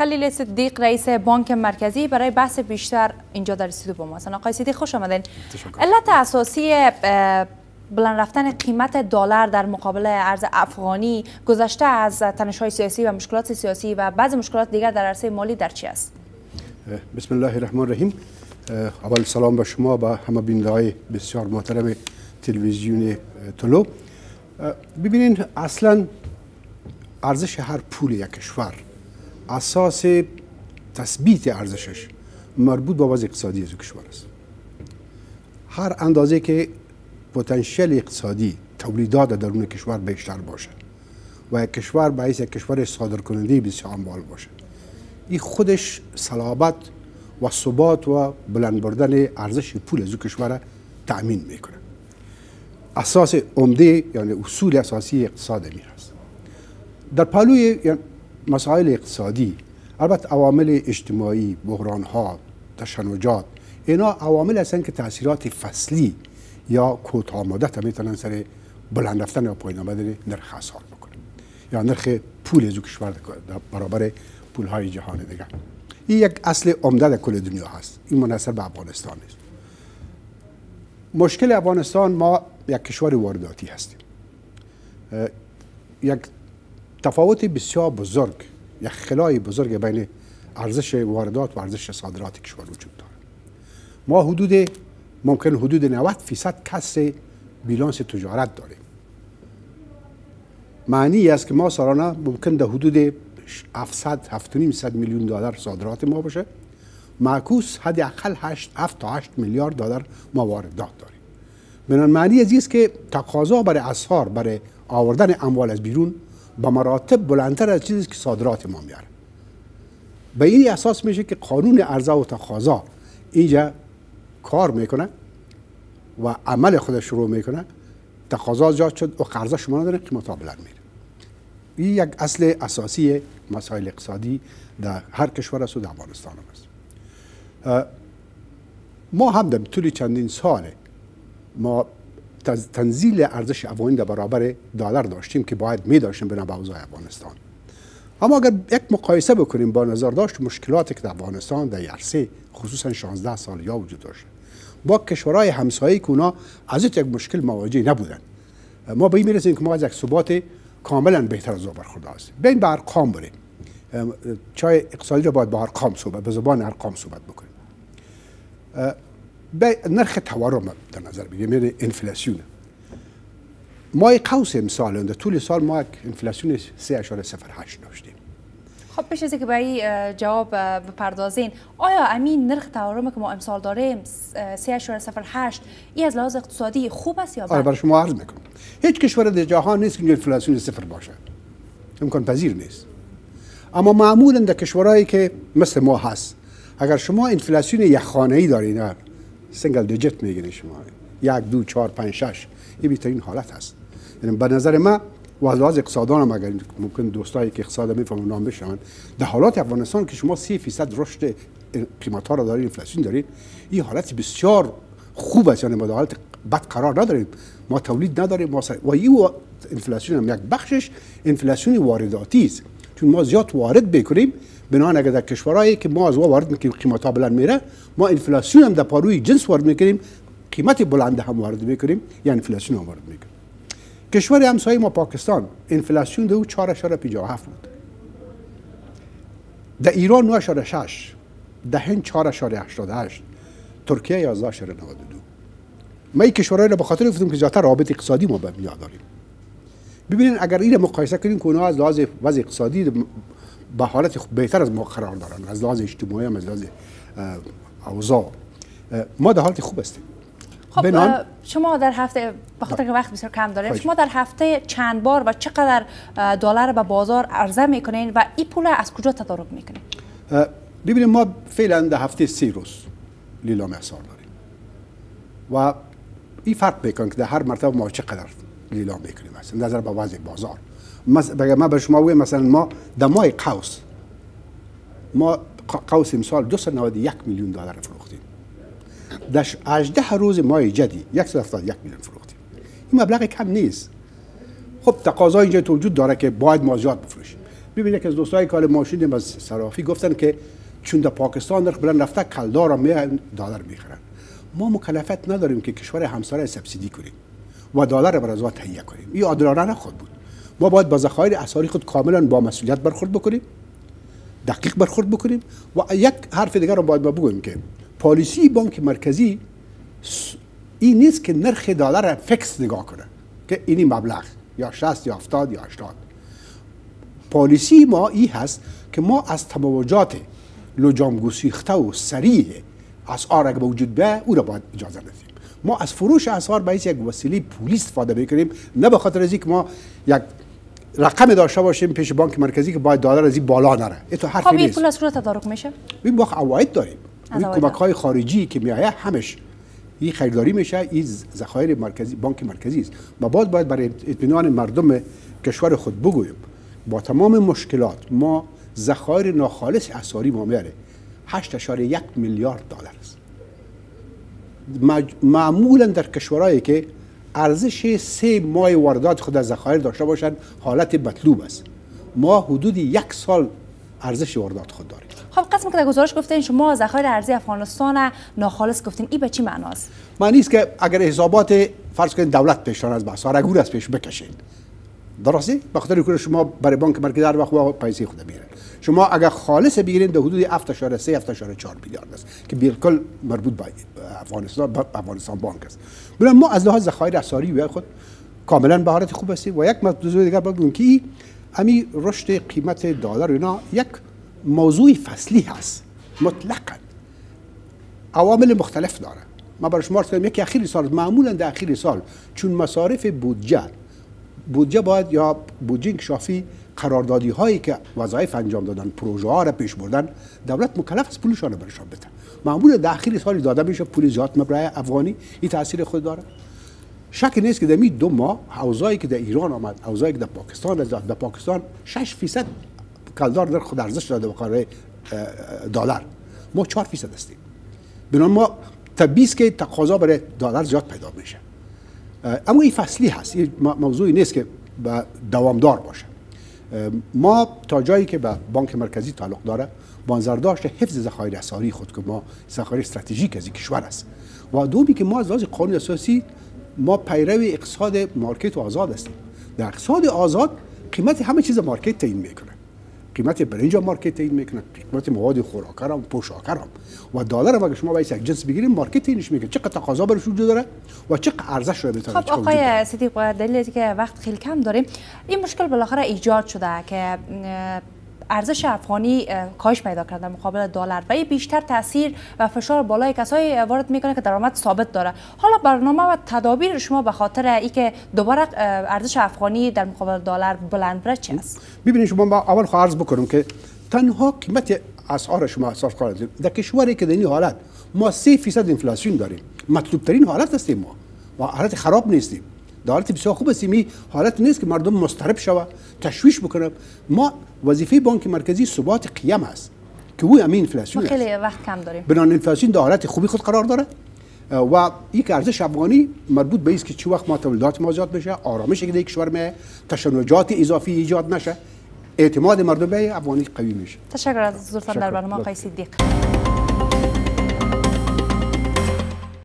خلیل صدیق رئیس بانک مرکزی برای بحث بیشتر اینجا در استودیو با ما هستن. آقای صدیق خوش آمدین. علت اساسی بلند رفتن قیمت دلار در مقابل ارز افغانی گذشته از تنش‌های سیاسی و مشکلات سیاسی و بعضی مشکلات دیگر در عرصه مالی در چی است؟ بسم الله الرحمن الرحیم. اول سلام به شما و همه بیننده بسیار محترم تلویزیون طلو ببینین اصلا ارزش هر پول یک کشور اساس تثبیت ارزشش مربوط با وضع اقتصادی از کشور است. هر اندازه که پتانسیل اقتصادی تولیدات درون کشور بیشتر باشه و یک کشور باعث یک کشور صادر کننده بسیار اموال باشه این خودش صلابت و ثبات و بلند بردن ارزش پول از کشور تأمین می‌کنه. اساس عمده یعنی اصول اساسی اقتصاد می هست در پالوی مسائل اقتصادی البته عوامل اجتماعی بحران ها تشنجات اینا عوامل هستند که تاثیرات فصلی یا کوتاه مدت می‌تونن سر بلند رفتن یا پایین آمدن نرخ اسعار بکنه یا نرخ پول از کشور برابر پول های جهان دیگه این یک اصل عمده در کل دنیا هست. این منحصر به افغانستان نیست. مشکل افغانستان ما یک کشور وارداتی هستیم. یک تفاوت بسیار بزرگ یک خلای بزرگ بین ارزش واردات و ارزش صادرات کشور وجود داره. ما حدود ممکن حدود 90 فیصد کسر بیلانس تجارت داریم. معنی است که ما سالانه ممکن در حدود 700 700 میلیون دلار صادرات ما باشه. معکوس حداقل 8 7 تا 8 میلیارد دلار ما واردات داریم. من معنی از است که تقاضا برای اسعار برای آوردن اموال از بیرون با مراتب بلندتر از چیزی که صادرات ما میاره. به این اساس میشه که قانون عرضه و تقاضا اینجا کار می‌کنه و عمل خودش شروع می‌کنه. تقاضا زیاد شد و قرضا شما نداره قیمت بلند میره. این یک اصل اساسی مسائل اقتصادی در هر کشور است و در افغانستان است. ما هم در طول چندین سال ما تنزیل ارزش افغانی در برابر دلار داشتیم که باید می داشتیم به اوضاع افغانستان. اما اگر یک مقایسه بکنیم با نظر داشت مشکلاتی که در افغانستان در عرصه خصوصا 16 سال یا وجود داشت با کشورهای همسایه که اونا از یک مشکل مواجه نبودن ما به این می‌رسیم که ما از یک ثبات کاملا بهتر از برخوردار هستیم. بین به ارقام بریم. چای اقتصادی رو باید با ارقام صحبت به زبان ارقام صحبت بکنیم. نرخ تورم در نظر بگیریم یعنی انفلاسیون. ما قوس امسال در طول سال ما یک انفلاسیون 3.08 داشتیم. خب پیش از که به این جواب بپردازین آیا امین نرخ تورم که ما امسال داریم 3.08 این از لحاظ اقتصادی خوب است یا بد؟ آره برای شما عرض می‌کنم. هیچ کشور در جهان نیست که انفلاسیون صفر باشه. امکان پذیر نیست. اما معمولا در کشورهایی که مثل ما هست اگر شما انفلاسیون یک خانه ای دارین سنگل دیجیت می‌گیرین شما یک دو چهار پنج شش. این بیترین حالت هست. یعنی به نظر ما و از اقتصادان هم اگر ممکن دوستایی که اقتصاد می‌فهمن نام بشن در حالات افغانستان که شما 30 درصد رشد قیمت ها را دارید انفلاسیون دارید این حالت بسیار خوب است. یعنی ما در حالت بد قرار نداریم. ما تولید نداریم. ما و این انفلاسیون هم یک بخشش انفلاسیون وارداتی است. چون ما زیاد وارد بکنیم بنابراین اگر در کشورهایی که ما از وارد می‌کنیم قیمت ها بلند میره ما انفلاسیون هم در پاروی جنس وارد می‌کنیم قیمت بلند هم وارد می‌کنیم یا انفلاسیون هم وارد می‌کنیم. کشور همسایه ما پاکستان انفلاسیون دو 4.57 بود. در ایران 9.6 در هند 4.88 ترکیه 11.92 ما این کشورهای را به خاطر گفتم که زیادتر رابط اقتصادی ما به میاد داریم. ببینید اگر این مقایسه کنیم که اونها از لحاظ وضع اقتصادی به حالت بهتر از ما قرار دارن از لحاظ اجتماعی هم از لحاظ اوضاع. ما در حالت خوب هستیم. خب شما در هفته به خاطر که وقت بسیار کم داریم شما در هفته چند بار و چقدر دلار به بازار عرضه می‌کنین و این پول از کجا تدارک می‌کنین؟ ببینید ما فعلا در هفته سی روز لیلام احصار داریم. و این فرق می‌کنه که در هر مرتبه ما چقدر لیلام می‌کنیم. مثلا نظر به وضع بازار. ما به شما بگم مثلا ما در ماه قوس. ما قوس امسال 291 میلیون دلار فروختیم. در 18 روز ماه جدی 171 میلیون فروختیم. این مبلغ کم نیست. خب تقاضا اینجا وجود داره که باید ما زیاد بفروشیم. ببینید که از دوستای کال ماشین از صرافی گفتن که چون در پاکستان نرخ بلند رفته کلدار می دلار می‌خرن. ما مکلفت نداریم که کشور همسایه سبسیدی کنیم. و دلار بر از تهیه کنیم. این عادلانه خود بود. ما باید با ذخایر اساری خود کاملا با مسئولیت برخورد بکنیم دقیق برخورد بکنیم و یک حرف دیگر رو باید بگویم که پالیسی بانک مرکزی این نیست که نرخ دلار فکس نگاه کنه که اینی مبلغ یا 60 یا 70 یا 80 پالیسی ما ای هست که ما از تموجات لجام گسیخته و سریع اسعار اگه وجود به او را باید اجازه بدیم. ما از فروش اسعار به یک وسیله پولی استفاده بکنیم نه به خاطر از ما یک رقم داشته باشیم پیش بانک مرکزی که باید دلار از این بالا نره. تو حرفی خب این پول از کجا تدارک میشه؟ این با اواید داریم. این کمک های خارجی که میایه همش. این خریداری میشه این ذخایر مرکزی بانک مرکزی است. و باید باید برای اطمینان مردم کشور خود بگویم با تمام مشکلات ما ذخایر ناخالص اساری ما میاره 8.1 میلیارد دلار است. معمولا در کشورهایی که ارزش سه ماه واردات خود از ذخایر داشته باشند حالت مطلوب است. ما حدود یک سال ارزش واردات خود داریم. خب قسم که در گزارش گفتین شما ذخایر ارزی افغانستان ناخالص گفتین این به چی معناست؟ معنی است که اگر حسابات فرض کنید دولت پیشتان از بحث از پیش بکشید. درسته به خاطر که شما برای بانک مرکزی در وقت پیسه خود می‌گیرن شما اگر خالص بگیرید در حدود 7.3 7.4 میلیارد است که بالکل مربوط به افغانستان افغانستان بانک است. بنابراین ما از لحاظ ذخایر اساری و خود کاملا به حالت خوب هستیم و یک موضوع دیگر بگم که امی رشد قیمت دلار اینا یک موضوع فصلی هست مطلقا. عوامل مختلف داره. ما برای شما کنم یکی اخیر سال معمولا در اخیر سال چون مصارف بودجه بودجه باید یا بودجه انکشافی قراردادی هایی که وظایف انجام دادن پروژه ها را پیش بردن دولت مکلف است پولشان برشان بده. معمولا در اخیر سال داده میشه پول زیاد مبرای افغانی. این تاثیر خود داره. شک نیست که در دو ماه اوضاعی که در ایران آمد اوضاعی که در پاکستان از در پاکستان 6 فیصد کلدار در خود ارزش داده به قرار دلار. ما 4 فیصد هستیم. بنابراین ما تبیست که تقاضا برای دلار زیاد پیدا میشه. اما این فصلی هست. این موضوعی نیست که به دوامدار باشه. ما تا جایی که به بانک مرکزی تعلق داره با در نظرداشت حفظ ذخایر اسعاری خود که ما ذخایر استراتژیک از کشور است. و دومی که ما از لحاظ قانون اساسی ما پیرو اقتصاد market و آزاد هستیم. در اقتصاد آزاد قیمت همه چیز market تعیین می‌کنه. قیمت برنج market تعیین می‌کنه قیمت مواد خوراک ره هم پوشاک ره هم و دلار هم اگه شما باید یک جنس بگیریم market تعیینش می‌کنه. چقدر تقاضا برش وجود داره و چقدر ارزش رو بتونه خب آقای صدیق دلیلی که وقت خیلی کم داریم این مشکل بالاخره ایجاد شده که ارزش افغانی کاهش پیدا کرده مقابل دلار. و بیشتر تاثیر و فشار بالای کسایی وارد می‌کنه که درآمد ثابت داره. حالا برنامه و تدابیر شما به خاطر اینکه دوباره ارزش افغانی در مقابل دلار بلند بره چی است؟ ببینید شما با اول عرض بکنم که تنها قیمت اسعار شما اساس کار در کشوری که در این حالت ما 3 فیصد انفلاسیون داریم. مطلوب ترین حالت هستیم ما. و حالت خراب نیستیم. در حالت بسیار خوب است. حالت نیست که مردم مسترب شوه تشویش بکنه ما وظیفه بانک مرکزی ثبات قیم است که او امین انفلاسیون خیلی وقت کم داریم. بنان انفلاسیون در حالت خوبی خود قرار داره. و یک ارزش افغانی مربوط به است که چه وقت ما تولیدات ما زیاد بشه آرامش که کشور می تشنجات اضافی ایجاد نشه. اعتماد مردم به افغانی قوی میشه. تشکر از حضورتان در برنامه آقای صدیق.